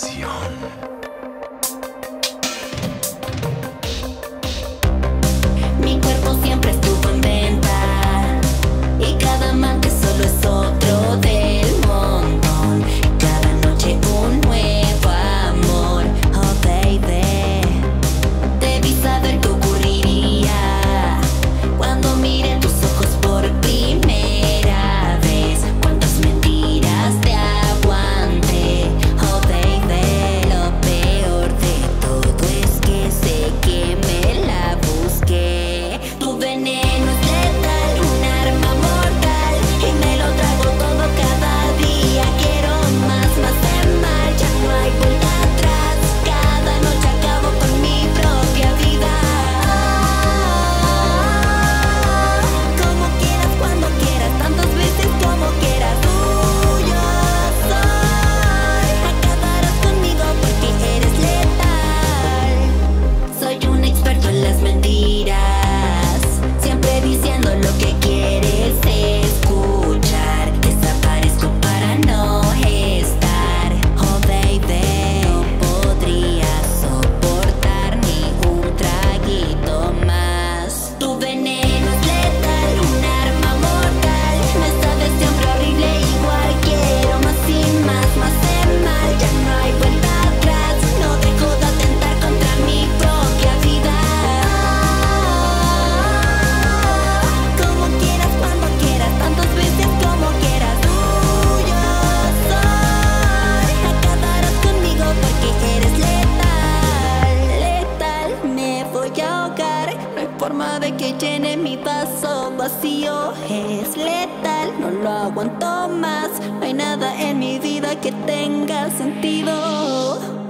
Acción. Adicción. de que llene mi vaso vacío es letal, no lo aguanto más. No hay nada en mi vida que tenga sentido.